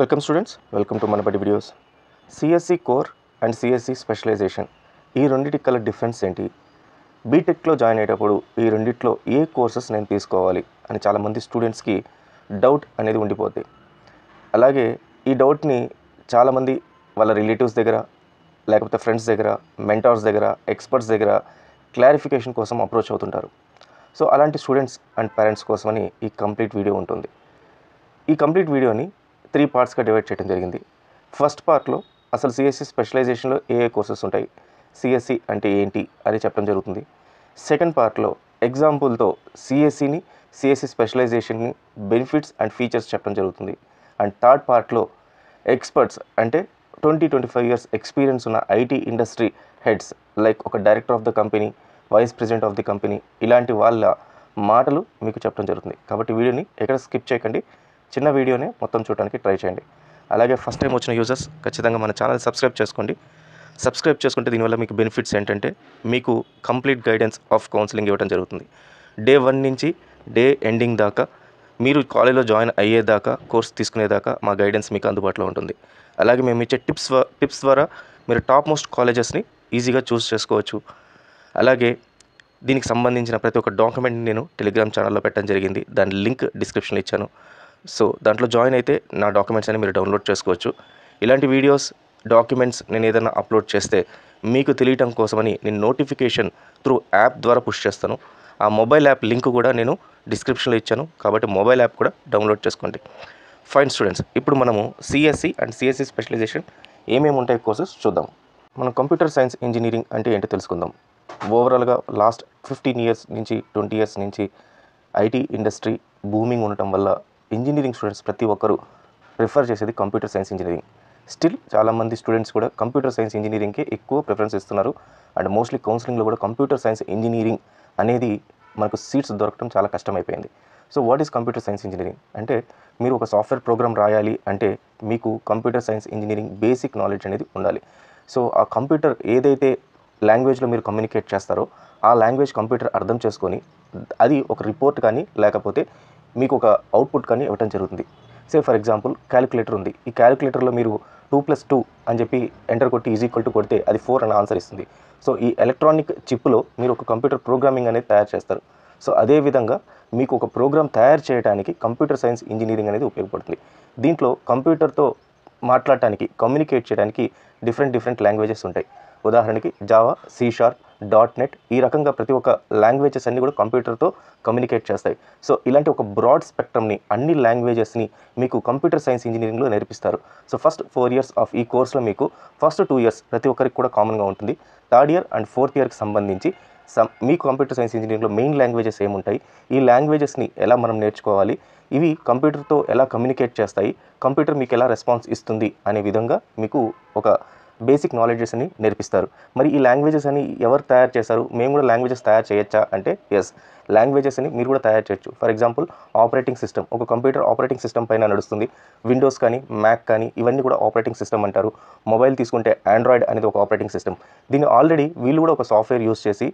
Welcome students welcome to Manabadi videos CSC core and CSC specialization ఈ రెండింటి కల difference ఏంటి బీటెక్లో జాయిన్ అయ్యేటప్పుడు ఈ రెండిట్లో ఏ కోర్సెస్ నేను తీసుకోవాలి అని చాలామంది స్టూడెంట్స్కి డౌట్ అనేది ఉండిపోద్ది అలాగే ఈ డౌట్ని చాలామంది వాళ్ళ రిలేటివ్స్ దగ్గర లేకపోతే ఫ్రెండ్స్ దగ్గర మెంటార్స్ దగ్గర ఎక్స్పర్ట్స్ దగ్గర క్లారిఫికేషన్ కోసం అప్రోచ్ అవుతుంటారు సో అలాంటి స్టూడెంట్స్ అండ్ పేరెంట్స్ కోసమని ఈ కంప్లీట్ వీడియో ఉంటుంది ఈ కంప్లీట్ వీడియోని త్రీ పార్ట్స్గా డివైడ్ చేయడం జరిగింది ఫస్ట్ పార్ట్లో అసలు సిఎస్సి స్పెషలైజేషన్లో ఏ ఏ కోర్సెస్ ఉంటాయి సిఎస్సి అంటే ఏంటి అని చెప్పడం జరుగుతుంది సెకండ్ పార్ట్లో ఎగ్జాంపుల్తో సిఎస్సిని సిఎస్సి స్పెషలైజేషన్ని బెనిఫిట్స్ అండ్ ఫీచర్స్ చెప్పడం జరుగుతుంది అండ్ థర్డ్ పార్ట్లో ఎక్స్పర్ట్స్ అంటే twenty twenty five years experience ఉన్న ఐటీ ఇండస్ట్రీ హెడ్స్ లైక్ ఒక director of the company vice president of the company ఇలాంటి వాళ్ళ మాటలు మీకు చెప్పడం జరుగుతుంది కాబట్టి వీడియోని ఎక్కడ స్కిప్ చేయకండి చిన్న వీడియోని మొత్తం చూడడానికి ట్రై చేయండి అలాగే ఫస్ట్ టైం వచ్చిన యూజర్స్ ఖచ్చితంగా మన ఛానల్ సబ్స్క్రైబ్ చేసుకోండి సబ్స్క్రైబ్ చేసుకుంటే దీనివల్ల మీకు బెనిఫిట్స్ ఏంటంటే మీకు కంప్లీట్ గైడెన్స్ ఆఫ్ కౌన్సిలింగ్ ఇవ్వడం జరుగుతుంది డే వన్ నుంచి డే ఎండింగ్ దాకా మీరు కాలేజ్లో జాయిన్ అయ్యేదాకా కోర్స్ తీసుకునేదాకా మా గైడెన్స్ మీకు అందుబాటులో ఉంటుంది అలాగే మేము ఇచ్చే టిప్స్ టిప్స్ ద్వారా మీరు టాప్ మోస్ట్ కాలేజెస్ని ఈజీగా చూస్ చేసుకోవచ్చు అలాగే దీనికి సంబంధించిన ప్రతి ఒక్క డాక్యుమెంట్ని నేను టెలిగ్రామ్ ఛానల్లో పెట్టడం జరిగింది దాని లింక్ డిస్క్రిప్షన్లో ఇచ్చాను సో దాంట్లో జాయిన్ అయితే నా డాక్యుమెంట్స్ అని మీరు డౌన్లోడ్ చేసుకోవచ్చు ఇలాంటి వీడియోస్ డాక్యుమెంట్స్ నేను ఏదైనా అప్లోడ్ చేస్తే మీకు తెలియటం కోసమని నేను నోటిఫికేషన్ త్రూ యాప్ ద్వారా పుష్ చేస్తాను ఆ మొబైల్ యాప్ లింక్ కూడా నేను డిస్క్రిప్షన్లో ఇచ్చాను కాబట్టి మొబైల్ యాప్ కూడా డౌన్లోడ్ చేసుకోండి ఫైన్ స్టూడెంట్స్ ఇప్పుడు మనము సిఎస్సి అండ్ సిఎస్సి స్పెషలైజేషన్ ఏమేమి ఉంటాయి కోర్సెస్ చూద్దాం మనం కంప్యూటర్ సైన్స్ ఇంజనీరింగ్ అంటే ఏంటో తెలుసుకుందాం ఓవరాల్గా లాస్ట్ ఫిఫ్టీన్ ఇయర్స్ నుంచి ట్వంటీ ఇయర్స్ నుంచి ఐటీ ఇండస్ట్రీ బూమింగ్ ఉండటం వల్ల ఇంజనీరింగ్ స్టూడెంట్స్ ప్రతి ఒక్కరు ప్రిఫర్ చేసేది కంప్యూటర్ సైన్స్ ఇంజనీరింగ్ స్టిల్ చాలామంది స్టూడెంట్స్ కూడా కంప్యూటర్ సైన్స్ ఇంజనీరింగ్కే ఎక్కువ ప్రిఫరెన్స్ ఇస్తున్నారు అండ్ మోస్ట్లీ కౌన్సిలింగ్లో కూడా కంప్యూటర్ సైన్స్ ఇంజనీరింగ్ అనేది మనకు సీట్స్ దొరకడం చాలా కష్టమైపోయింది so what is computer science engineering అంటే మీరు ఒక సాఫ్ట్వేర్ ప్రోగ్రామ్ రాయాలి అంటే మీకు computer science engineering basic knowledge అనేది ఉండాలి సో ఆ కంప్యూటర్ ఏదైతే లాంగ్వేజ్లో మీరు కమ్యూనికేట్ చేస్తారో ఆ లాంగ్వేజ్ కంప్యూటర్ అర్థం చేసుకొని అది ఒక రిపోర్ట్ కానీ లేకపోతే మీకు ఒక అవుట్పుట్ కానీ ఇవ్వటం జరుగుతుంది సే ఫర్ ఎగ్జాంపుల్ క్యాలిక్యులేటర్ ఉంది ఈ క్యాలిక్యులేటర్లో మీరు టూ ప్లస్ టూ అని చెప్పి ఎంటర్ కొట్టి ఈజ్ ఈక్వల్ టు కొడితే అది ఫోర్ అని ఆన్సర్ ఇస్తుంది సో ఈ ఎలక్ట్రానిక్ చిప్లో మీరు ఒక కంప్యూటర్ ప్రోగ్రామింగ్ అనేది తయారు చేస్తారు సో అదేవిధంగా మీకు ఒక ప్రోగ్రామ్ తయారు చేయడానికి కంప్యూటర్ సైన్స్ ఇంజనీరింగ్ అనేది ఉపయోగపడుతుంది దీంట్లో కంప్యూటర్తో మాట్లాడటానికి కమ్యూనికేట్ చేయడానికి డిఫరెంట్ డిఫరెంట్ లాంగ్వేజెస్ ఉంటాయి ఉదాహరణకి జావా సీషార్ డాట్ నెట్ ఈ రకంగా ప్రతి ఒక్క లాంగ్వేజెస్ అన్నీ కూడా కంప్యూటర్తో కమ్యూనికేట్ చేస్తాయి సో ఇలాంటి ఒక బ్రాడ్ స్పెక్ట్రమ్ని అన్ని లాంగ్వేజెస్ని మీకు కంప్యూటర్ సైన్స్ ఇంజనీరింగ్లో నేర్పిస్తారు so first four years of ఈ కోర్స్లో మీకు ఫస్ట్ టూ ఇయర్స్ ప్రతి ఒక్కరికి కూడా కామన్గా ఉంటుంది థర్డ్ ఇయర్ అండ్ ఫోర్త్ ఇయర్కి సంబంధించి సమ్ మీ కంప్యూటర్ సైన్స్ ఇంజనీరింగ్లో మెయిన్ లాంగ్వేజెస్ ఏముంటాయి ఈ లాంగ్వేజెస్ని ఎలా మనం నేర్చుకోవాలి ఇవి కంప్యూటర్తో ఎలా కమ్యూనికేట్ చేస్తాయి కంప్యూటర్ మీకు ఎలా రెస్పాన్స్ ఇస్తుంది అనే విధంగా మీకు ఒక బేసిక్ నాలెడ్జెస్ అని నేర్పిస్తారు మరి ఈ లాంగ్వేజెస్ అని ఎవరు తయారు చేశారు మేము కూడా లాంగ్వేజెస్ తయారు చేయొచ్చా అంటే ఎస్ లాంగ్వేజెస్ అని మీరు కూడా తయారు చేయొచ్చు ఫర్ ఎగ్జాంపుల్ ఆపరేటింగ్ సిస్టమ్ ఒక కంప్యూటర్ ఆపరేటింగ్ సిస్టమ్ పైన నడుస్తుంది విండోస్ కానీ మ్యాక్ కానీ ఇవన్నీ కూడా ఆపరేటింగ్ సిస్టమ్ అంటారు మొబైల్ తీసుకుంటే ఆండ్రాయిడ్ అనేది ఒక ఆపరేటింగ్ సిస్టమ్ దీన్ని ఆల్రెడీ వీళ్ళు కూడా ఒక సాఫ్ట్వేర్ యూస్ చేసి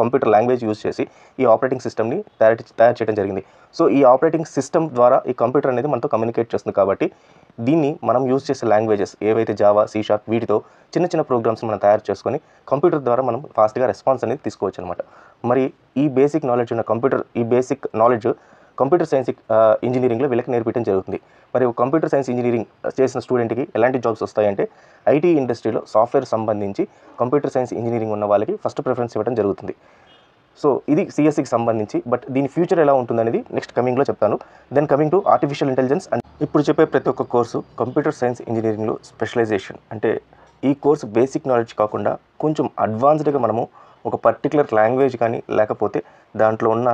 కంప్యూటర్ లాంగ్వేజ్ యూజ్ చేసి ఈ ఆపరేటింగ్ సిస్టమ్ని తయారు తయారు చేయడం జరిగింది సో ఈ ఆపరేటింగ్ సిస్టమ్ ద్వారా ఈ కంప్యూటర్ అనేది మనతో కమ్యూనికేట్ చేస్తుంది కాబట్టి దీన్ని మనం యూజ్ చేసే లాంగ్వేజెస్ ఏవైతే జావా సీ షార్ప్ వీటితో చిన్న చిన్న ప్రోగ్రామ్స్ మనం తయారు చేసుకొని కంప్యూటర్ ద్వారా మనం ఫాస్ట్గా రెస్పాన్స్ అనేది తీసుకోవచ్చు అనమాట మరి ఈ బేసిక్ నాలెడ్జ్ ఉన్న కంప్యూటర్ ఈ బేసిక్ నాలెడ్జ్ కంప్యూటర్ సైన్స్ ఇంజనీరింగ్లో వీళ్ళకి నేర్పించడం జరుగుతుంది మరి కంప్యూటర్ సైన్స్ ఇంజనీరింగ్ చేసిన స్టూడెంట్కి ఎలాంటి జాబ్స్ వస్తాయంటే ఐటీ ఇండస్ట్రీలో సాఫ్ట్వేర్ సంబంధించి కంప్యూటర్ సైన్స్ ఇంజనీరింగ్ ఉన్న వాళ్ళకి ఫస్ట్ ప్రిఫరెన్స్ ఇవ్వడం జరుగుతుంది సో ఇది సిఎస్సికి సంబంధించి బట్ దీని ఫ్యూచర్ ఎలా ఉంటుందనేది నెక్స్ట్ కమింగ్లో చెప్తాను then coming to artificial intelligence and ఇప్పుడు చెప్పే ప్రతి ఒక్క కోర్సు కంప్యూటర్ సైన్స్ ఇంజనీరింగ్లో స్పెషలైజేషన్ అంటే ఈ కోర్సు బేసిక్ నాలెడ్జ్ కాకుండా కొంచెం అడ్వాన్స్డ్గా మనము ఒక పర్టికులర్ లాంగ్వేజ్ కానీ లేకపోతే దాంట్లో ఉన్న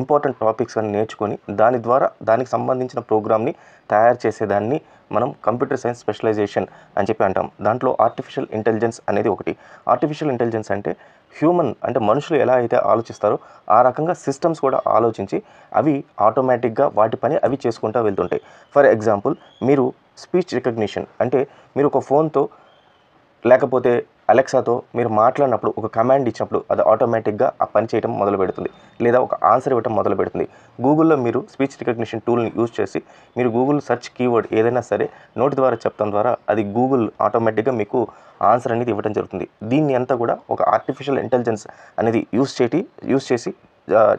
ఇంపార్టెంట్ టాపిక్స్ అని నేర్చుకొని దాని ద్వారా దానికి సంబంధించిన ప్రోగ్రామ్ని తయారు చేసేదాన్ని మనం కంప్యూటర్ సైన్స్ స్పెషలైజేషన్ అని చెప్పి అంటాం దాంట్లో ఆర్టిఫిషియల్ ఇంటెలిజెన్స్ అనేది ఒకటి ఆర్టిఫిషియల్ ఇంటెలిజెన్స్ అంటే హ్యూమన్ అంటే మనుషులు ఎలా అయితే ఆలోచిస్తారో ఆ రకంగా సిస్టమ్స్ కూడా ఆలోచించి అవి ఆటోమేటిక్గా వాటి పని అవి చేసుకుంటూ వెళ్తుంటాయి ఫర్ ఎగ్జాంపుల్ మీరు స్పీచ్ రికగ్నిషన్ అంటే మీరు ఒక ఫోన్తో లేకపోతే అలెక్సాతో మీరు మాట్లాడినప్పుడు ఒక కమాండ్ ఇచ్చినప్పుడు అది ఆటోమేటిక్గా ఆ పని చేయడం మొదలు పెడుతుంది లేదా ఒక ఆన్సర్ ఇవ్వడం మొదలు పెడుతుంది గూగుల్లో మీరు స్పీచ్ రికగ్నిషన్ టూల్ని యూజ్ చేసి మీరు గూగుల్ సర్చ్ కీవర్డ్ ఏదైనా సరే నోటి ద్వారా చెప్పడం ద్వారా అది గూగుల్ ఆటోమేటిక్గా మీకు ఆన్సర్ అనేది ఇవ్వడం జరుగుతుంది దీన్ని అంతా కూడా ఒక ఆర్టిఫిషియల్ ఇంటెలిజెన్స్ అనేది యూస్ చేటి యూస్ చేసి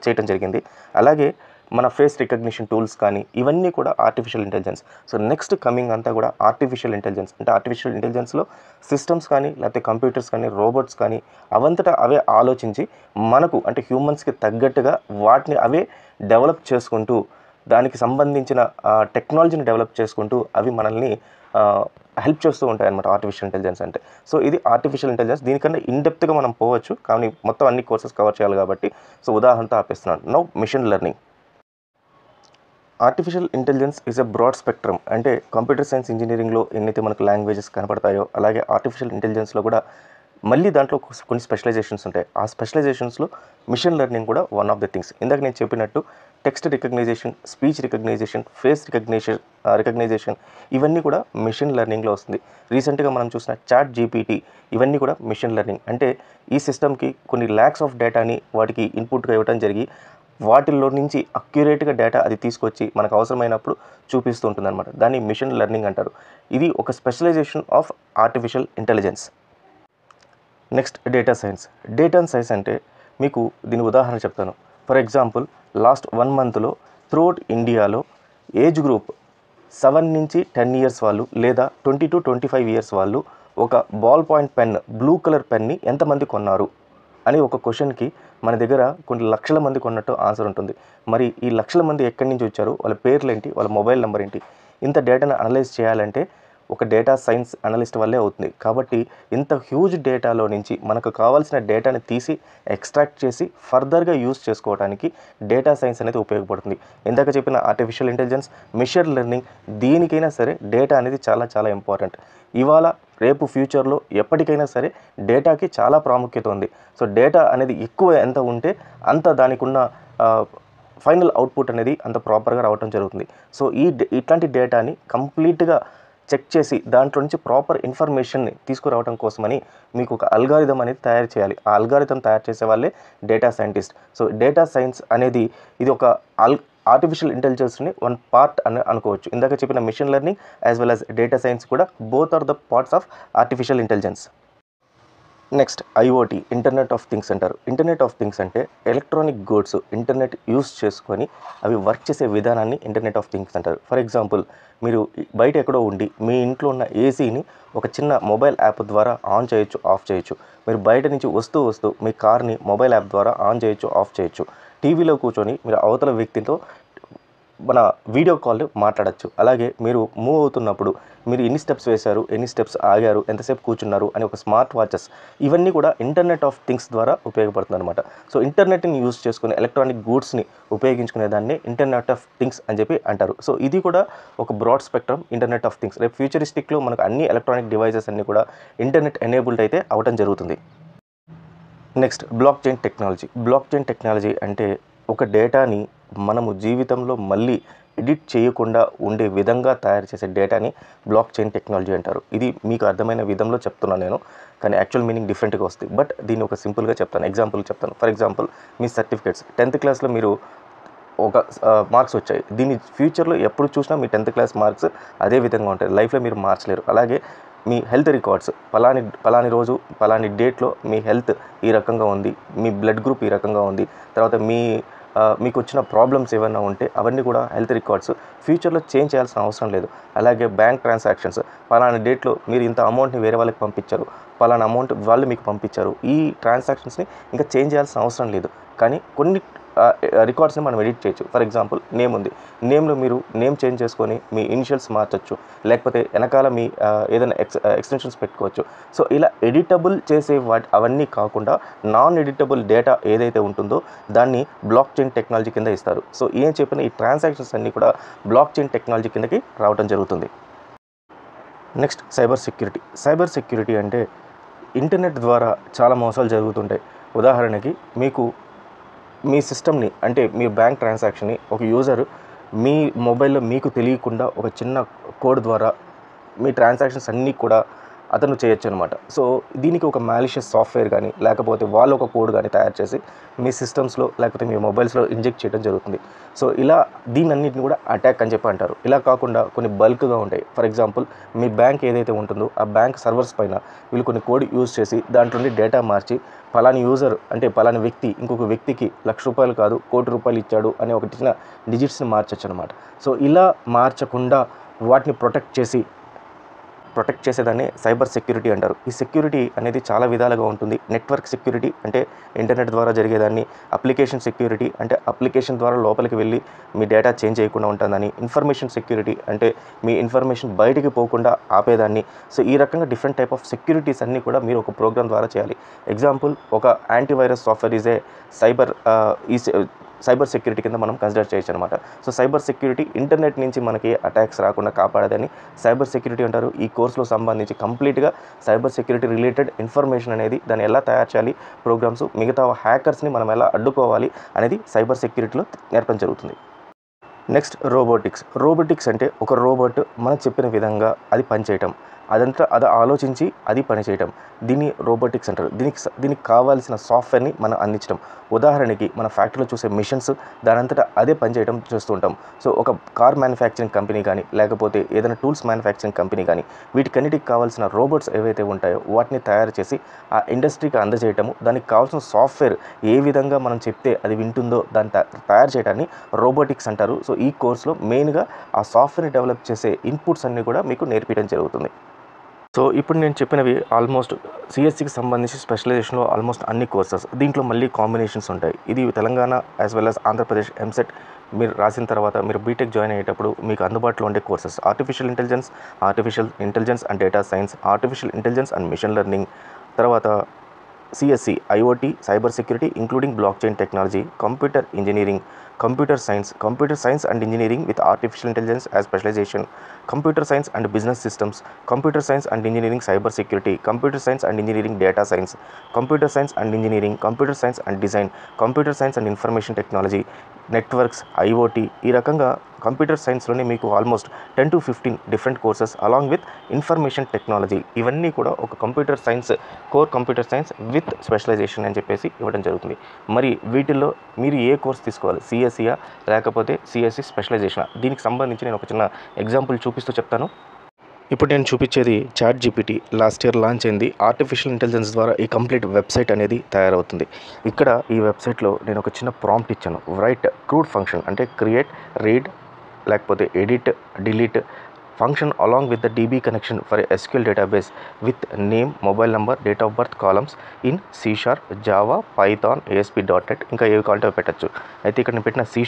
చేయటం జరిగింది అలాగే మన ఫేస్ రికగ్నిషన్ టూల్స్ కానీ ఇవన్నీ కూడా artificial intelligence so next coming అంతా కూడా ఆర్టిఫిషియల్ ఇంటెలిజెన్స్ అంటే ఆర్టిఫిషియల్ ఇంటెలిజెన్స్లో సిస్టమ్స్ కానీ లేకపోతే కంప్యూటర్స్ కానీ రోబోట్స్ కానీ అవంతటా అవే ఆలోచించి మనకు అంటే హ్యూమన్స్కి తగ్గట్టుగా వాటిని అవే డెవలప్ చేసుకుంటూ దానికి సంబంధించిన టెక్నాలజీని డెవలప్ చేసుకుంటూ అవి మనల్ని హెల్ప్ చేస్తూ ఉంటాయి అనమాట ఆర్టిఫిషియల్ ఇంటెలిజెన్స్ అంటే సో ఇది ఆర్టిఫిషియల్ ఇంటెలిజెన్స్ దీనికన్నా ఇన్డెప్త్గా మనం పోవచ్చు కానీ మొత్తం అన్ని కోర్సెస్ కవర్ చేయాలి కాబట్టి సో ఉదాహరణతో ఆపేస్తున్నాను no machine learning artificial intelligence is a broad spectrum అంటే కంప్యూటర్ సైన్స్ ఇంజనీరింగ్లో ఎన్నైతే మనకు లాంగ్వేజెస్ కనపడతాయో అలాగే ఆర్టిఫిషియల్ ఇంటెలిజెన్స్లో కూడా మళ్ళీ దాంట్లో కొన్ని స్పెషలైజేషన్స్ ఉంటాయి ఆ స్పెషలైజేషన్స్లో మిషన్ లెర్నింగ్ కూడా వన్ ఆఫ్ ద థింగ్స్ ఇందాక నేను చెప్పినట్టు text recognization speech recognization face recognization recognization ఇవన్నీ కూడా మిషన్ లెర్నింగ్లో వస్తుంది రీసెంట్గా మనం చూసిన చాట్ జీపీటీ ఇవన్నీ కూడా మిషన్ లెర్నింగ్ అంటే ఈ సిస్టమ్కి కొన్ని ల్యాక్స్ ఆఫ్ డేటాని వాటికి ఇన్పుట్గా ఇవ్వడం జరిగి వాటిల్లో నుంచి అక్యురేట్గా డేటా అది తీసుకొచ్చి మనకు అవసరమైనప్పుడు చూపిస్తూ ఉంటుందన్నమాట దాన్ని మిషన్ లెర్నింగ్ అంటారు ఇది ఒక specialization of artificial intelligence next data science data science అంటే మీకు దీని ఉదాహరణ చెప్తాను ఫర్ ఎగ్జాంపుల్ లాస్ట్ వన్ మంత్లో త్రూఅవుట్ ఇండియాలో ఏజ్ గ్రూప్ సెవెన్ నుంచి టెన్ ఇయర్స్ వాళ్ళు లేదా twenty two twenty five years వాళ్ళు ఒక ball point pen blue colour పెన్ని ఎంతమంది కొన్నారు అని ఒక క్వశ్చన్కి మన దగ్గర కొన్ని లక్షల మంది కొన్నట్టు ఆన్సర్ ఉంటుంది మరి ఈ లక్షల మంది ఎక్కడి నుంచి వచ్చారు వాళ్ళ పేర్లు ఏంటి వాళ్ళ మొబైల్ నెంబర్ ఏంటి ఇంత డేటాను అనలైజ్ చేయాలంటే ఒక డేటా సైన్స్ అనలిస్ట్ వల్లే అవుతుంది కాబట్టి ఇంత హ్యూజ్ డేటాలో నుంచి మనకు కావాల్సిన డేటాని తీసి ఎక్స్ట్రాక్ట్ చేసి ఫర్దర్గా యూజ్ చేసుకోవడానికి డేటా సైన్స్ అనేది ఉపయోగపడుతుంది ఇందాక చెప్పిన ఆర్టిఫిషియల్ ఇంటెలిజెన్స్ మిషన్ లెర్నింగ్ దీనికైనా సరే డేటా అనేది చాలా చాలా ఇంపార్టెంట్ ఇవాళ రేపు ఫ్యూచర్లో ఎప్పటికైనా సరే డేటాకి చాలా ప్రాముఖ్యత ఉంది సో డేటా అనేది ఎక్కువ ఎంత ఉంటే అంత దానికి ఉన్న ఫైనల్ అవుట్పుట్ అనేది అంత ప్రాపర్గా రావటం జరుగుతుంది సో ఈ ఇట్లాంటి డేటాని కంప్లీట్గా చెక్ చేసి దాంట్లో నుంచి ప్రాపర్ ఇన్ఫర్మేషన్ని తీసుకురావడం కోసమని మీకు ఒక అల్గారిథం అనేది తయారు చేయాలి ఆ అల్గారిథం తయారు చేసే వాళ్ళే data scientist so data science అనేది ఇది ఒక అల్ ఆర్టిఫిషియల్ ఇంటెలిజెన్స్ని వన్ పార్ట్ అని అనుకోవచ్చు ఇందాక చెప్పిన machine learning as well as data science కూడా both are the parts of artificial intelligence next IOT internet of things అంటారు ఇంటర్నెట్ ఆఫ్ థింగ్స్ అంటే ఎలక్ట్రానిక్ గూడ్స్ ఇంటర్నెట్ యూస్ చేసుకొని అవి వర్క్ చేసే విధానాన్ని ఇంటర్నెట్ ఆఫ్ థింగ్స్ అంటారు ఫర్ ఎగ్జాంపుల్ మీరు బయట ఎక్కడో ఉండి మీ ఇంట్లో ఉన్న ఏసీని ఒక చిన్న మొబైల్ యాప్ ద్వారా ఆన్ చేయొచ్చు ఆఫ్ చేయొచ్చు మీరు బయట నుంచి వస్తూ వస్తూ మీ కార్ని మొబైల్ యాప్ ద్వారా ఆన్ చేయొచ్చు ఆఫ్ చేయొచ్చు టీవీలో కూర్చొని మీరు అవతల వ్యక్తితో మన వీడియో కాల్ మాట్లాడచ్చు అలాగే మీరు మూవ్ అవుతున్నప్పుడు మీరు ఎన్ని స్టెప్స్ వేశారు ఎన్ని స్టెప్స్ ఆగారు ఎంతసేపు కూర్చున్నారు అని ఒక స్మార్ట్ వాచెస్ ఇవన్నీ కూడా ఇంటర్నెట్ ఆఫ్ థింగ్స్ ద్వారా ఉపయోగపడుతుంది అనమాట సో ఇంటర్నెట్ని యూజ్ చేసుకునే ఎలక్ట్రానిక్ గూడ్స్ని ఉపయోగించుకునే దాన్ని ఇంటర్నెట్ ఆఫ్ థింగ్స్ అని చెప్పి అంటారు సో ఇది కూడా ఒక broad spectrum internet of things రేపు ఫ్యూచరిస్టిక్లో మనకు అన్ని ఎలక్ట్రానిక్ డివైజెస్ అన్నీ కూడా ఇంటర్నెట్ ఎనేబుల్డ్ అయితే అవడం జరుగుతుంది next blockchain technology blockchain technology అంటే ఒక డేటాని మనము జీవితంలో మళ్ళీ ఎడిట్ చేయకుండా ఉండే విధంగా తయారు చేసే డేటాని బ్లాక్ చైన్ టెక్నాలజీ అంటారు ఇది మీకు అర్థమైన విధంలో చెప్తున్నాను నేను కానీ యాక్చువల్ మీనింగ్ డిఫరెంట్గా వస్తుంది బట్ దీన్ని ఒక సింపుల్గా చెప్తాను ఎగ్జాంపుల్ చెప్తాను ఫర్ ఎగ్జాంపుల్ మీ సర్టిఫికేట్స్ టెన్త్ క్లాస్లో మీరు ఒక మార్క్స్ వచ్చాయి దీన్ని ఫ్యూచర్లో ఎప్పుడు చూసినా మీ టెన్త్ క్లాస్ మార్క్స్ అదే విధంగా ఉంటాయి లైఫ్లో మీరు మార్చలేరు అలాగే మీ హెల్త్ రికార్డ్స్ ఫలాని ఫలాని రోజు ఫలాని డేట్లో మీ హెల్త్ ఈ రకంగా ఉంది మీ బ్లడ్ గ్రూప్ ఈ రకంగా ఉంది తర్వాత మీ మీకు వచ్చిన ప్రాబ్లమ్స్ ఏమైనా ఉంటే అవన్నీ కూడా హెల్త్ రికార్డ్స్ ఫ్యూచర్లో చేంజ్ చేయాల్సిన అవసరం లేదు అలాగే బ్యాంక్ ట్రాన్సాక్షన్స్ పలానా డేట్లో మీరు ఇంత అమౌంట్ని వేరే వాళ్ళకి పంపించారు పలానా అమౌంట్ వాళ్ళు మీకు పంపించారు ఈ ట్రాన్సాక్షన్స్ని ఇంకా చేంజ్ చేయాల్సిన అవసరం లేదు కానీ కొన్ని రికార్డ్స్ని మనం ఎడిట్ చేయొచ్చు ఫర్ ఎగ్జాంపుల్ నేమ్ ఉంది నేమ్లో మీరు నేమ్ చేంజ్ చేసుకొని మీ ఇనిషియల్స్ మార్చచ్చు లేకపోతే వెనకాల మీ ఏదైనా ఎక్స్ ఎక్స్టెన్షన్స్ పెట్టుకోవచ్చు సో ఇలా ఎడిటబుల్ చేసే వాటి అవన్నీ కాకుండా నాన్ ఎడిటబుల్ డేటా ఏదైతే ఉంటుందో దాన్ని బ్లాక్ చైన్ టెక్నాలజీ కింద ఇస్తారు సో ఏం చెప్పిన ఈ ట్రాన్సాక్షన్స్ అన్నీ కూడా బ్లాక్ చైన్ టెక్నాలజీ కిందకి రావడం జరుగుతుంది next cyber security cyber security అంటే ఇంటర్నెట్ ద్వారా చాలా మోసాలు జరుగుతుంటాయి ఉదాహరణకి మీకు మీ సిస్టమ్ని అంటే మీ బ్యాంక్ ట్రాన్సాక్షన్ని ఒక యూజర్ మీ మొబైల్లో మీకు తెలియకుండా ఒక చిన్న కోడ్ ద్వారా మీ ట్రాన్సాక్షన్స్ అన్నీ కూడా అతను చేయొచ్చు అనమాట సో దీనికి ఒక మాలిషియస్ సాఫ్ట్వేర్ కానీ లేకపోతే వాళ్ళు ఒక కోడ్ కానీ తయారు చేసి మీ సిస్టమ్స్లో లేకపోతే మీ మొబైల్స్లో ఇంజెక్ట్ చేయడం జరుగుతుంది సో ఇలా దీని అన్నింటిని కూడా అటాక్ అని చెప్పి అంటారు ఇలా కాకుండా కొన్ని బల్క్గా ఉంటాయి ఫర్ ఎగ్జాంపుల్ మీ బ్యాంక్ ఏదైతే ఉంటుందో ఆ బ్యాంక్ సర్వర్స్ పైన వీళ్ళు కొన్ని కోడ్ యూజ్ చేసి దాంట్లో డేటా మార్చి పలాని యూజర్ అంటే పలాని వ్యక్తి ఇంకొక వ్యక్తికి లక్ష రూపాయలు కాదు కోటి రూపాయలు ఇచ్చాడు అనే ఒక చిన్న డిజిట్స్ని మార్చచ్చు అనమాట సో ఇలా మార్చకుండా వాటిని ప్రొటెక్ట్ చేసి ప్రొటెక్ట్ చేసేదాన్ని సైబర్ సెక్యూరిటీ అంటారు ఈ సెక్యూరిటీ అనేది చాలా విధాలుగా ఉంటుంది నెట్వర్క్ సెక్యూరిటీ అంటే ఇంటర్నెట్ ద్వారా జరిగేదాన్ని అప్లికేషన్ సెక్యూరిటీ అంటే అప్లికేషన్ ద్వారా లోపలికి వెళ్ళి మీ డేటా చేంజ్ చేయకుండా ఉంటుందని ఇన్ఫర్మేషన్ సెక్యూరిటీ అంటే మీ ఇన్ఫర్మేషన్ బయటికి పోకుండా ఆపేదాన్ని సో ఈ రకంగా డిఫరెంట్ టైప్ ఆఫ్ సెక్యూరిటీస్ అన్నీ కూడా మీరు ఒక ప్రోగ్రామ్ ద్వారా చేయాలి ఎగ్జాంపుల్ ఒక antivirus software is a cyber ఈ సైబర్ సెక్యూరిటీ కింద మనం కన్సిడర్ చేయొచ్చు అనమాట సో సైబర్ సెక్యూరిటీ ఇంటర్నెట్ నుంచి మనకి అటాక్స్ రాకుండా కాపాడేదని సైబర్ సెక్యూరిటీ అంటారు ఈ కోర్సులో సంబంధించి కంప్లీట్గా సైబర్ సెక్యూరిటీ రిలేటెడ్ ఇన్ఫర్మేషన్ అనేది దాన్ని ఎలా తయారు చేయాలి ప్రోగ్రామ్స్ మిగతా హ్యాకర్స్ని మనం ఎలా అడ్డుకోవాలి అనేది సైబర్ సెక్యూరిటీలో నేర్పడం జరుగుతుంది నెక్స్ట్ రోబోటిక్స్ రోబోటిక్స్ అంటే ఒక రోబోట్ మనం చెప్పిన విధంగా అది పనిచేయటం అదంతా అది ఆలోచించి అది పనిచేయటం దీన్ని రోబోటిక్స్ అంటారు దీనికి దీనికి కావాల్సిన సాఫ్ట్వేర్ని మనం అందించడం ఉదాహరణకి మన ఫ్యాక్టరీలో చూసే మిషన్స్ దానంతటా అదే పనిచేయడం ఉంటాం సో ఒక కార్ మ్యానుఫ్యాక్చరింగ్ కంపెనీ కానీ లేకపోతే ఏదైనా టూల్స్ మ్యానుఫ్యాక్చరింగ్ కంపెనీ కానీ వీటికన్నిటికి కావాల్సిన రోబోట్స్ ఏవైతే ఉంటాయో వాటిని తయారు చేసి ఆ ఇండస్ట్రీకి అందజేయటము దానికి కావాల్సిన సాఫ్ట్వేర్ ఏ విధంగా మనం చెప్తే అది వింటుందో దాన్ని తయారు చేయడాన్ని రోబోటిక్స్ అంటారు సో ఈ కోర్సులో మెయిన్గా ఆ సాఫ్ట్వేర్ని డెవలప్ చేసే ఇన్పుట్స్ అన్నీ కూడా మీకు నేర్పించడం జరుగుతుంది సో ఇప్పుడు నేను చెప్పినవి ఆల్మోస్ట్ సిఎస్సికి సంబంధించి స్పెషలైజేషన్లో ఆల్మోస్ట్ అన్ని కోర్సెస్ దీంట్లో మళ్ళీ కాంబినేషన్స్ ఉంటాయి ఇది Telangana as well as Andhra Pradesh EAMCET e మీరు రాసిన తర్వాత మీరు బీటెక్ జాయిన్ అయ్యేటప్పుడు మీకు అందుబాటులో ఉండే courses artificial intelligence artificial intelligence and data science artificial intelligence and machine learning తర్వాత CSC IOT cyber security including blockchain technology computer engineering Computer science and engineering with artificial intelligence as specialization, computer science and business systems, computer science and engineering cyber security, computer science and engineering data science, computer science and engineering, computer science and design, computer science and information technology, networks, IoT. ఈ రకంగా computer సైన్స్లోనే మీకు almost ten to fifteen different courses along with information technology ఇవన్నీ కూడా ఒక computer science core computer science with specialization అని చెప్పేసి ఇవ్వడం జరుగుతుంది మరి వీటిల్లో మీరు ఏ కోర్స్ తీసుకోవాలి సిఎస్ఈయా లేకపోతే సిఎస్సి స్పెషలైజేషన్ దీనికి సంబంధించి నేను ఒక చిన్న ఎగ్జాంపుల్ చూపిస్తూ చెప్తాను ఇప్పుడు నేను చూపించేది chat GPT last year launch అయింది ఆర్టిఫిషియల్ ఇంటెలిజెన్స్ ద్వారా ఈ కంప్లీట్ వెబ్సైట్ అనేది తయారవుతుంది ఇక్కడ ఈ వెబ్సైట్లో నేను ఒక చిన్న ప్రాంప్ట్ ఇచ్చాను రైట్ క్రూడ్ ఫంక్షన్ అంటే క్రియేట్ రీడ్ లేకపోతే edit delete function along with the DB connection for SQL database with name mobile number date of birth columns in C Java Python ASP dot net ఇంకా ఏవి కావాలంటే పెట్టచ్చు అయితే ఇక్కడ నేను పెట్టిన C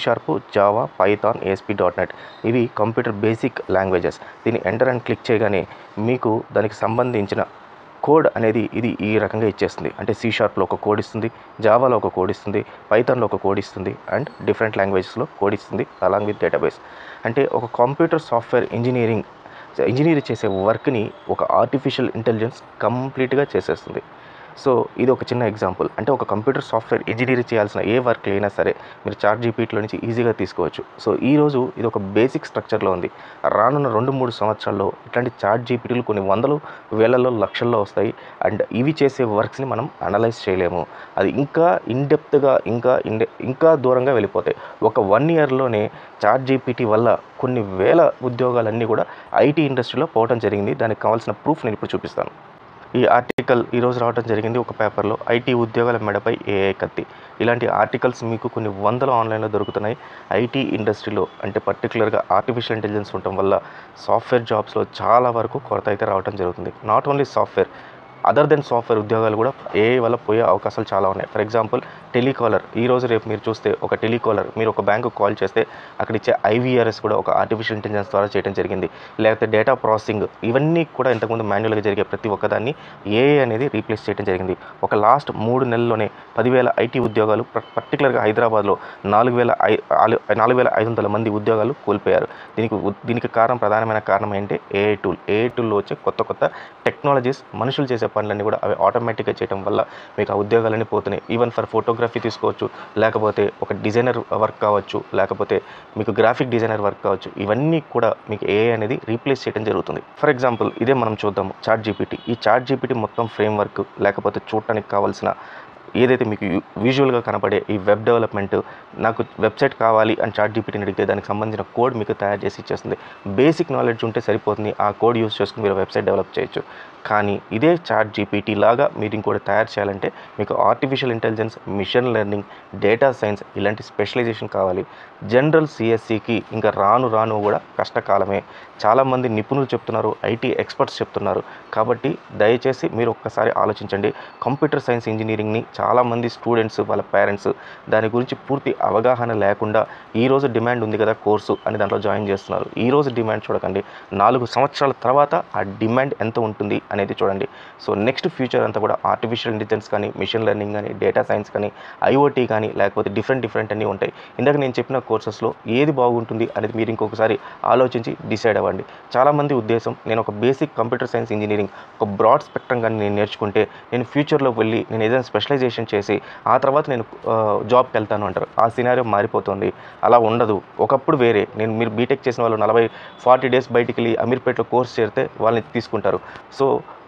Java Python ASP dot net ఇవి computer basic languages దీన్ని ఎంటర్ అండ్ క్లిక్ చేయగానే మీకు దానికి సంబంధించిన కోడ్ అనేది ఇది ఈ రకంగా ఇచ్చేస్తుంది అంటే సి షార్ప్లో ఒక కోడ్ ఇస్తుంది జావాలో ఒక కోడ్ ఇస్తుంది పైథాన్లో ఒక కోడ్ ఇస్తుంది అండ్ డిఫరెంట్ లాంగ్వేజెస్లో కోడ్ ఇస్తుంది అలాంగ్ విత్ డేటాబేస్ అంటే ఒక కంప్యూటర్ సాఫ్ట్వేర్ ఇంజనీరింగ్ ఇంజనీర్ చేసే వర్క్ని ఒక ఆర్టిఫిషియల్ ఇంటెలిజెన్స్ కంప్లీట్గా చేసేస్తుంది సో ఇది ఒక చిన్న ఎగ్జాంపుల్ అంటే ఒక కంప్యూటర్ సాఫ్ట్వేర్ ఇంజనీర్ చేయాల్సిన ఏ వర్క్ అయినా సరే మీరు చార్ట్ జీపీటీలో నుంచి ఈజీగా తీసుకోవచ్చు సో ఈరోజు ఇది ఒక బేసిక్ స్ట్రక్చర్లో ఉంది రానున్న రెండు మూడు సంవత్సరాల్లో ఇట్లాంటి చార్ట్ జీపీటీలు కొన్ని వందలు వేలలో లక్షల్లో వస్తాయి అండ్ ఇవి చేసే వర్క్స్ని మనం అనలైజ్ చేయలేము అది ఇంకా ఇన్డెప్త్గా ఇంకా ఇండె ఇంకా దూరంగా వెళ్ళిపోతాయి ఒక వన్ ఇయర్లోనే చార్ట్ జీపీటీ వల్ల కొన్ని వేల ఉద్యోగాలన్నీ కూడా ఐటీ ఇండస్ట్రీలో పోవడం జరిగింది దానికి కావాల్సిన ప్రూఫ్ నేను ఇప్పుడు చూపిస్తాను ఈ ఆర్టికల్ ఈరోజు రావడం జరిగింది ఒక పేపర్లో ఐటీ ఉద్యోగాల మెడపై ఏఐ కత్తి ఇలాంటి ఆర్టికల్స్ మీకు కొన్ని వందలు ఆన్లైన్లో దొరుకుతున్నాయి ఐటీ ఇండస్ట్రీలో అంటే పర్టికులర్గా ఆర్టిఫిషియల్ ఇంటెలిజెన్స్ ఉండటం వల్ల సాఫ్ట్వేర్ జాబ్స్లో చాలా వరకు కొరత అయితే రావడం జరుగుతుంది not only software other than software ఉద్యోగాలు కూడా ఏఐ వల్ల పోయే అవకాశాలు చాలా ఉన్నాయి ఫర్ ఎగ్జాంపుల్ టెలికాలర్ ఈ రోజు రేపు మీరు చూస్తే ఒక టెలికాలర్ మీరు ఒక బ్యాంకుకు కాల్ చేస్తే అక్కడ ఇచ్చే ఐవీఆర్ఎస్ కూడా ఒక ఆర్టిఫిషియల్ ఇంటెలిజెన్స్ ద్వారా చేయడం జరిగింది లేకపోతే డేటా ప్రాసెసింగ్ ఇవన్నీ కూడా ఇంతకుముందు మాన్యువల్గా జరిగే ప్రతి ఒక్కదాన్ని ఏఐ అనేది రీప్లేస్ చేయడం జరిగింది ఒక లాస్ట్ మూడు నెలల్లోనే పదివేల ఐటీ ఉద్యోగాలు పర్టికులర్గా హైదరాబాద్లో నాలుగు వేల ఐ నాలుగు వేల ఐదు వందల మంది ఉద్యోగాలు కోల్పోయారు దీనికి దీనికి కారణం ప్రధానమైన కారణం ఏంటి ఏఐ టూల్ ఏఐ టూల్లో వచ్చే కొత్త కొత్త టెక్నాలజీస్ మనుషులు చేసే పనులన్నీ కూడా అవి ఆటోమేటిక్గా చేయడం వల్ల మీకు ఆ ఉద్యోగాలన్నీ పోతున్నాయి ఈవెన్ ఫర్ ఫోటోగ్రఫీ తీసుకోవచ్చు లేకపోతే ఒక డిజైనర్ వర్క్ కావచ్చు లేకపోతే మీకు గ్రాఫిక్ డిజైనర్ వర్క్ కావచ్చు ఇవన్నీ కూడా మీకు ఏఐ అనేది రీప్లేస్ చేయడం జరుగుతుంది ఫర్ ఎగ్జాంపుల్ ఇదే మనం చూద్దాము చాట్ జీపీటీ ఈ చాట్ జీపీటీ మొత్తం ఫ్రేమ్ వర్క్ లేకపోతే చూడటానికి కావాల్సిన ఏదైతే మీకు విజువల్గా కనపడే ఈ వెబ్ డెవలప్మెంట్ నాకు వెబ్సైట్ కావాలి అని చాట్ జీపీటీని అడిగితే దానికి సంబంధించిన కోడ్ మీకు తయారు చేసి ఇచ్చేస్తుంది బేసిక్ నాలెడ్జ్ ఉంటే సరిపోతుంది ఆ కోడ్ యూస్ చేసుకుని మీరు వెబ్సైట్ డెవలప్ చేయొచ్చు కానీ ఇదే చాట్ జీపీటీ లాగా మీరు ఇంకోటి తయారు చేయాలంటే మీకు artificial intelligence machine learning data science ఇలాంటి స్పెషలైజేషన్ కావాలి జనరల్ సిఎస్సికి ఇంకా రాను రాను కూడా కష్టకాలమే చాలామంది నిపుణులు చెప్తున్నారు ఐటీ ఎక్స్పర్ట్స్ చెప్తున్నారు కాబట్టి దయచేసి మీరు ఒక్కసారి ఆలోచించండి కంప్యూటర్ సైన్స్ ఇంజనీరింగ్ని చాలా చాలామంది స్టూడెంట్స్ వాళ్ళ పేరెంట్స్ దాని గురించి పూర్తి అవగాహన లేకుండా ఈరోజు డిమాండ్ ఉంది కదా కోర్సు అని దాంట్లో జాయిన్ చేస్తున్నారు ఈరోజు డిమాండ్ చూడకండి నాలుగు సంవత్సరాల తర్వాత ఆ డిమాండ్ ఎంత ఉంటుంది అనేది చూడండి సో నెక్స్ట్ ఫ్యూచర్ అంతా కూడా ఆర్టిఫిషియల్ ఇంటెలిజెన్స్ కానీ మిషన్ లెర్నింగ్ కానీ డేటా సైన్స్ కానీ ఐఓటీ కానీ లేకపోతే డిఫరెంట్ డిఫరెంట్ అన్నీ ఉంటాయి ఇందాక నేను చెప్పిన కోర్సెస్లో ఏది బాగుంటుంది అనేది మీరు ఇంకొకసారి ఆలోచించి డిసైడ్ అవ్వండి చాలామంది ఉద్దేశం నేను ఒక బేసిక్ కంప్యూటర్ సైన్స్ ఇంజనీరింగ్ ఒక బ్రాడ్ స్పెక్ట్రం కానీ నేను నేర్చుకుంటే నేను ఫ్యూచర్లో వెళ్ళి నేను ఏదైనా స్పెషలైజేషన్ గ్రాడ్యుయేషన్ చేసి ఆ తర్వాత నేను జాబ్కి వెళ్తాను అంటారు ఆ సినారియో మారిపోతుంది అలా ఉండదు ఒకప్పుడు వేరే నేను మీరు బీటెక్ చేసిన వాళ్ళు నలభై ఫార్టీ డేస్ బయటికి వెళ్ళి అమీర్పేటలో కోర్స్ చేరితే వాళ్ళని తీసుకుంటారు సో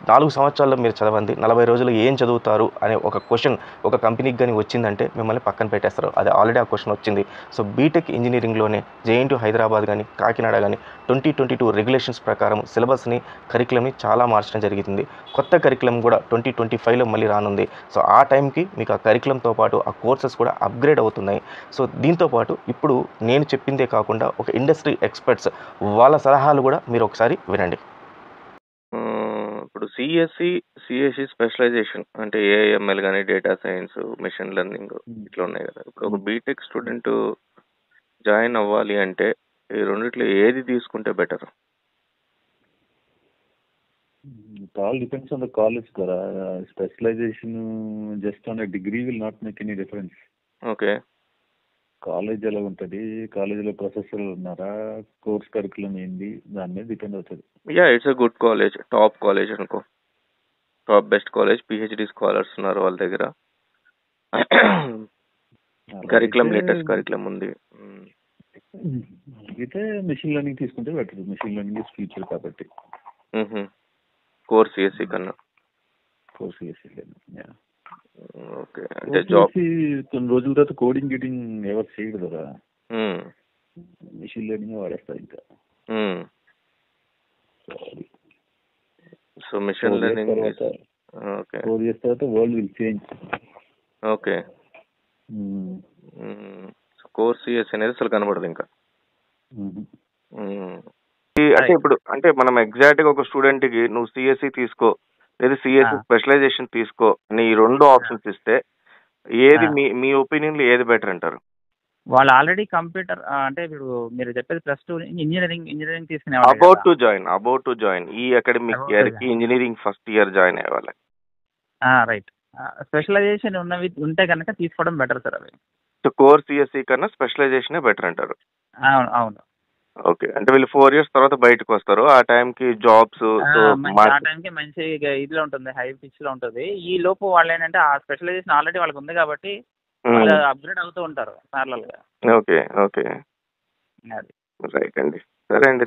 నాలుగు సంవత్సరాల్లో మీరు చదవండి నలభై రోజులు ఏం చదువుతారు అనే ఒక క్వశ్చన్ ఒక కంపెనీకి కానీ వచ్చిందంటే మిమ్మల్ని పక్కన పెట్టేస్తారు అది ఆల్రెడీ ఆ క్వశ్చన్ వచ్చింది సో బీటెక్ ఇంజనీరింగ్లోనే జేఎన్టీ హైదరాబాద్ కానీ కాకినాడ కానీ ట్వంటీ ట్వంటీ టూ రెగ్యులేషన్స్ ప్రకారం సిలబస్ని కరికులంని చాలా మార్చడం జరిగింది కొత్త కరికులం కూడా ట్వంటీ ట్వంటీ ఫైవ్లో మళ్ళీ రానుంది సో ఆ టైంకి మీకు ఆ కరికులంతో పాటు ఆ కోర్సెస్ కూడా అప్గ్రేడ్ అవుతున్నాయి సో దీంతోపాటు ఇప్పుడు నేను చెప్పిందే కాకుండా ఒక ఇండస్ట్రీ ఎక్స్పర్ట్స్ వాళ్ళ సలహాలు కూడా మీరు ఒకసారి వినండి ఇప్పుడు సిఎస్సి సిఎస్సి స్పెషలైజేషన్ అంటే ఏఎంఎల్ కానీ డేటా సైన్స్ మిషన్ లెర్నింగ్ ఇట్లా ఉన్నాయి కదా ఇప్పుడు ఒక బీటెక్ స్టూడెంట్ జాయిన్ అవ్వాలి అంటే ఈ రెండిట్లో ఏది తీసుకుంటే better all depends on the college కదా specialization just on degree will not make any difference okay college ఎలా ఉంటుంది కాలేజీలో ప్రొఫెసర్లు ఉన్నారా కోర్స్ కరికులం ఏంది దాని మీద డిపెండ్ అవుతుంది yeah it's a good college. Top college అనుకో. Top best college. PhD scholars ఉన్నారు వాళ్ళ దగ్గర. అలాగైతే కరిక్యులం లేటెస్ట్ కరిక్యులం ఉంది. Hmm. అయితే హ్మ్. మెషిన్ లెర్నింగ్ తీసుకుంటే better. Machine learning is future కాబట్టి. హుహు. కోర్ సీఎస్సీ కన్నా. Core CSC yeah. ఓకే. అంటే జాబ్ e కొన్ని రోజుల తర్వాత కోడింగ్ గిటింగ్ ఎవరు చేయడు కదా. మెషిన్ లెర్నింగ్ వాడేస్తారు ఇంకా. Hmm. So machine learning okay four years తర్వాత world will change okay course years అనేది అసలు కనబడదు ఇంకా hmm. Hmm. అంటే ఇప్పుడు అంటే మనం ఎగ్జాక్ట్ గా ఒక స్టూడెంట్ కి నువ్వు సిఎస్సి e తీసుకో లేదా సిఎస్సి స్పెషలైజేషన్ e తీసుకో అని ఈ రెండు ఆప్షన్స్ ఇస్తే ఏది మీ మీ ఒపీనియన్ లో ఏది బెటర్ అంటారు వాళ్ళు ఆల్రెడీ కంప్యూటర్ అంటే ఇప్పుడు మీరు చెప్పేది ప్లస్ టూ ఇంజనీరింగ్ ఇంజనీరింగ్ తీసుకునే about to join about to join ఈ అకాడమిక్ ఇయర్ కి ఇంజనీరింగ్ ఫస్ట్ ఇయర్ జాయిన్ అయ్యే వాళ్ళకి రైట్ స్పెషలైజేషన్ ఉన్నవి ఉంటే కనుక తీసుకోవడం బెటర్ సార్ అవి సో కోర్ సిఎస్సి కన్నా స్పెషలైజేషన్ బెటర్ అంటారు అవును అవును ఓకే అంటే వీళ్ళు ఫోర్ ఇయర్స్ తర్వాత బయటకు వస్తారు ఆ టైం కి జాబ్స్ ఆ కి మంచి ఇదిలో ఉంటుంది హై పిచ్ లో ఉంటుంది ఈ లోపు వాళ్ళు ఏంటంటే ఆ స్పెషలైజేషన్ ఆల్రెడీ వాళ్ళకి ఉంది కాబట్టి అప్గ్రేడ్ అవుతూ ఉంటారు ప్యారలల్ ఓకే ఓకే రైట్ అండి సరే అండి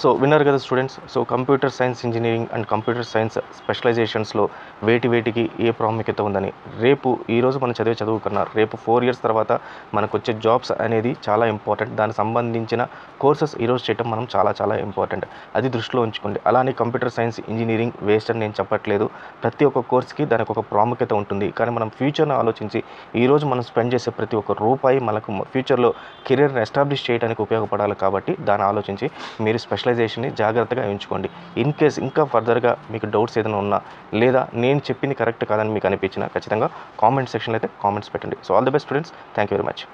సో విన్నారు కదా students so computer science engineering and computer science స్పెషలైజేషన్స్లో వేటి వేటికి ఏ ప్రాముఖ్యత ఉందని రేపు ఈరోజు మనం చదివే చదువుకున్నారు రేపు ఫోర్ ఇయర్స్ తర్వాత మనకు వచ్చే జాబ్స్ అనేది చాలా ఇంపార్టెంట్ దానికి సంబంధించిన కోర్సెస్ ఈరోజు చేయటం మనం చాలా చాలా ఇంపార్టెంట్ అది దృష్టిలో ఉంచుకోండి అలానే కంప్యూటర్ సైన్స్ ఇంజనీరింగ్ వేస్ట్ అని నేను చెప్పట్లేదు ప్రతి ఒక్క కోర్స్కి దానికి ఒక ప్రాముఖ్యత ఉంటుంది కానీ మనం ఫ్యూచర్ను ఆలోచించి ఈరోజు మనం స్పెండ్ చేసే ప్రతి ఒక్క రూపాయి మనకు ఫ్యూచర్లో కెరీర్ని ఎస్టాబ్లిష్ చేయడానికి ఉపయోగపడాలి కాబట్టి దాన్ని ఆలోచించి మీరు స్పెషల్ స్పెషలైజేషన్ని జాగ్రత్తగా ఎంచుకోండి ఇన్ కేస్ ఇంకా ఫర్దర్గా మీకు డౌట్స్ ఏదైనా ఉన్నా లేదా నేను చెప్పింది కరెక్ట్ కాదని మీకు అనిపించినా ఖచ్చితంగా కామెంట్ సెక్షన్లో అయితే కామెంట్స్ పెట్టండి so all the best students thank you very much